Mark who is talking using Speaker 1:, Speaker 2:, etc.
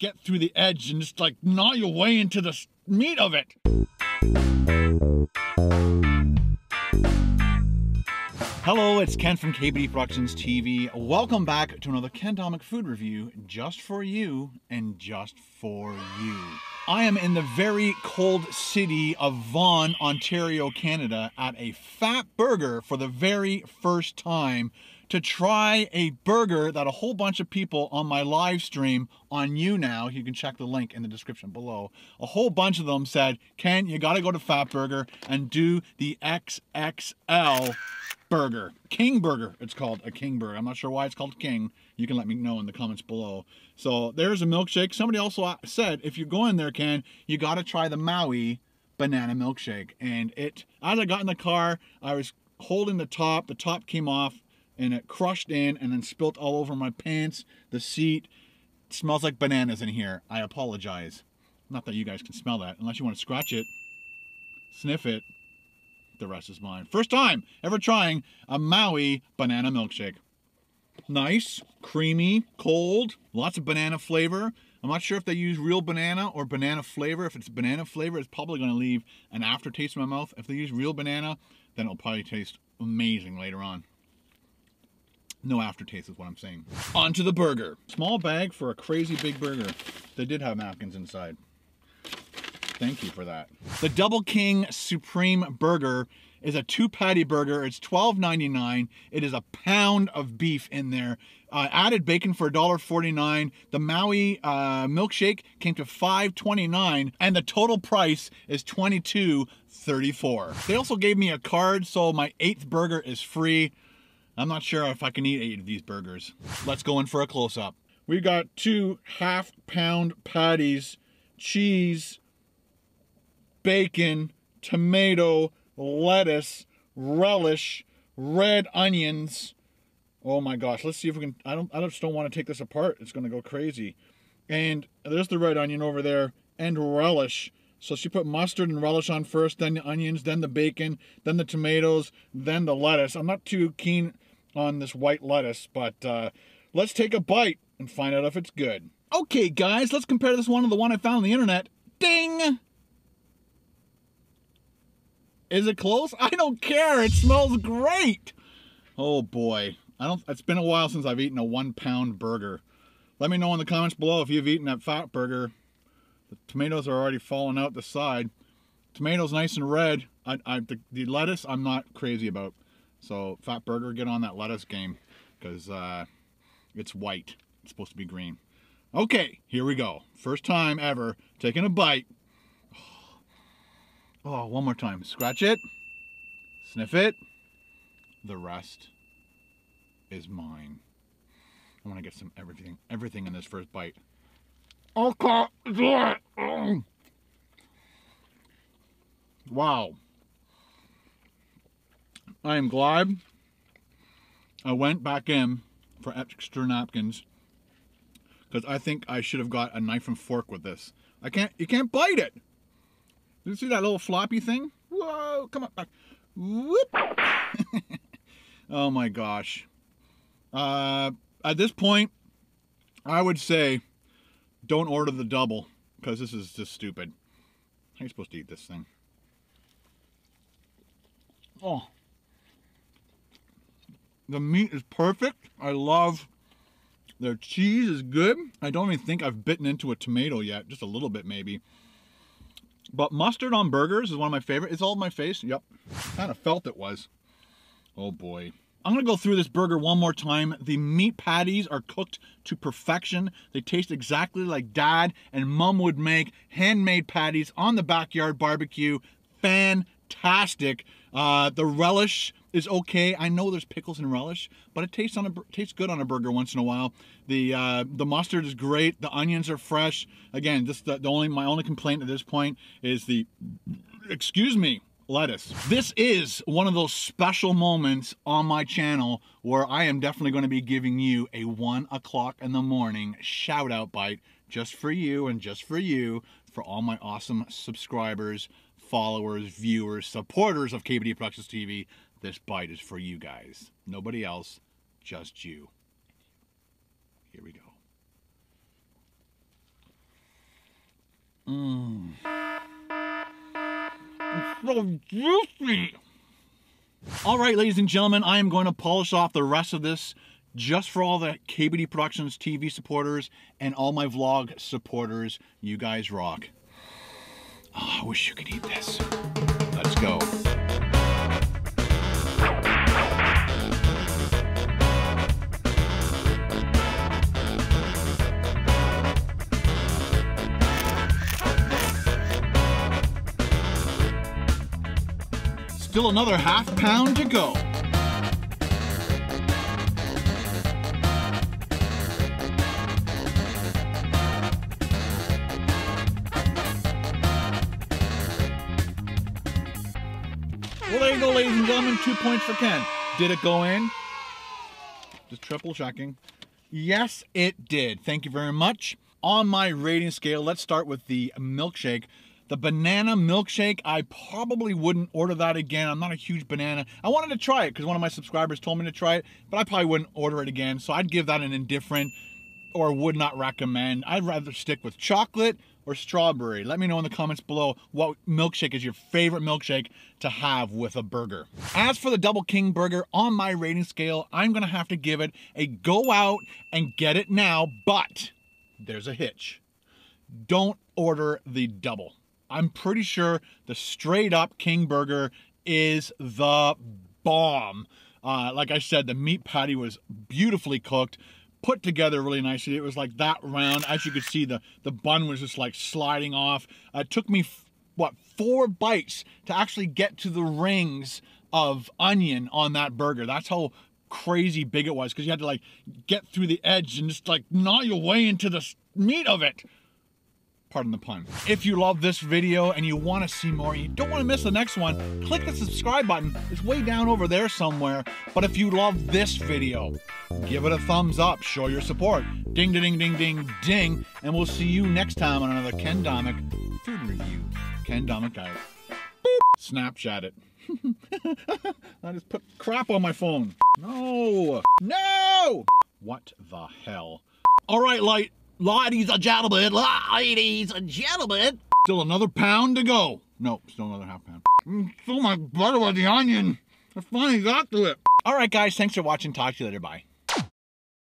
Speaker 1: get through the edge and just like gnaw your way into the meat of it. Hello, it's Ken from KBD Productions TV. Welcome back to another Ken Domik food review just for you and just for you. I am in the very cold city of Vaughan, Ontario, Canada at a Fat Burger for the very first time to try a burger that a whole bunch of people on my live stream on YouNow, you can check the link in the description below, a whole bunch of them said, Ken, you gotta go to Fatburger and do the XXL burger. King Burger, it's called a King Burger. I'm not sure why it's called King. You can let me know in the comments below. So there's a milkshake. Somebody also said, if you go in there, Ken, you gotta try the Maui banana milkshake. And it, as I got in the car, I was holding the top, the top came off, and it crushed in and then spilt all over my pants, the seat. It smells like bananas in here. I apologize. Not that you guys can smell that, unless you want to scratch it, sniff it. The rest is mine. First time ever trying a Maui banana milkshake. Nice, creamy, cold, lots of banana flavor. I'm not sure if they use real banana or banana flavor. If it's banana flavor, it's probably going to leave an aftertaste in my mouth. If they use real banana, then it'll probably taste amazing later on. No aftertaste is what I'm saying. On to the burger. Small bag for a crazy big burger. They did have napkins inside. Thank you for that. The Double King Supreme Burger is a two patty burger. It's $12.99. It is a pound of beef in there. Uh, added bacon for $1.49. The Maui uh, milkshake came to $5.29 and the total price is $22.34. They also gave me a card so my eighth burger is free. I'm not sure if I can eat eight of these burgers. Let's go in for a close-up. We got two half-pound patties, cheese, bacon, tomato, lettuce, relish, red onions. Oh my gosh, let's see if we can, I don't, I just don't want to take this apart. It's going to go crazy. And there's the red onion over there and relish. So she put mustard and relish on first, then the onions, then the bacon, then the tomatoes, then the lettuce. I'm not too keen on this white lettuce, but uh, let's take a bite and find out if it's good. Okay, guys, let's compare this one to the one I found on the internet. Ding! Is it close? I don't care. It smells great. Oh boy. I don't it's been a while since I've eaten a one pound burger. Let me know in the comments below if you've eaten that fat burger. The tomatoes are already falling out the side. Tomatoes nice and red. I, I the, the lettuce I'm not crazy about. So fat burger, get on that lettuce game because uh, it's white. It's supposed to be green. Okay, here we go. First time ever taking a bite. Oh, one more time. Scratch it. Sniff it. The rest is mine. I want to get some everything, everything in this first bite. Okay. Wow. I am glad I went back in for extra napkins because I think I should have got a knife and fork with this. I can't, you can't bite it. You see that little floppy thing? Whoa, come on back. Whoop. oh my gosh. Uh, at this point, I would say don't order the double because this is just stupid. How are you supposed to eat this thing? Oh. The meat is perfect. I love their cheese is good. I don't even think I've bitten into a tomato yet. Just a little bit maybe. But mustard on burgers is one of my favorite. It's all in my face. Yep. Kind of felt it was. Oh boy. I'm to go through this burger one more time. The meat patties are cooked to perfection. They taste exactly like dad and mom would make handmade patties on the backyard barbecue. Fantastic. Uh, the relish is okay. I know there's pickles and relish, but it tastes on a tastes good on a burger once in a while. The uh, the mustard is great. The onions are fresh. Again, just the, the only my only complaint at this point is the excuse me lettuce. This is one of those special moments on my channel where I am definitely going to be giving you a one o'clock in the morning shout out bite just for you and just for you for all my awesome subscribers followers, viewers, supporters of KBD Productions TV, this bite is for you guys. Nobody else, just you. Here we go. Mmm. It's so juicy. All right, ladies and gentlemen, I am going to polish off the rest of this just for all the KBD Productions TV supporters and all my vlog supporters. You guys rock. Oh, I wish you could eat this. Let's go. Still another half pound to go. Well, there you go, ladies and gentlemen. Two points for Ken. Did it go in? Just triple checking. Yes, it did. Thank you very much. On my rating scale, let's start with the milkshake. The banana milkshake, I probably wouldn't order that again. I'm not a huge banana. I wanted to try it because one of my subscribers told me to try it, but I probably wouldn't order it again. So I'd give that an indifferent or would not recommend. I'd rather stick with chocolate or strawberry. Let me know in the comments below what milkshake is your favorite milkshake to have with a burger. As for the Double King Burger, on my rating scale, I'm gonna have to give it a go out and get it now, but there's a hitch. Don't order the double. I'm pretty sure the straight up King Burger is the bomb. Uh, like I said, the meat patty was beautifully cooked, put together really nicely. It was like that round. As you could see, the, the bun was just like sliding off. Uh, it took me, what, four bites to actually get to the rings of onion on that burger. That's how crazy big it was because you had to like get through the edge and just like gnaw your way into the meat of it pardon the pun. If you love this video and you want to see more, you don't want to miss the next one, click the subscribe button. It's way down over there somewhere. But if you love this video, give it a thumbs up, show your support. Ding, ding, ding, ding, ding. And we'll see you next time on another Ken Domik food review. Ken out. Boop. Snapchat it. I just put crap on my phone. No. No! What the hell? All right, light. Ladies and gentlemen, ladies and gentlemen. Still another pound to go. No, still another half pound. Mm, so much butter with the onion. I finally got to it. All right, guys, thanks for watching. Talk to you later. Bye.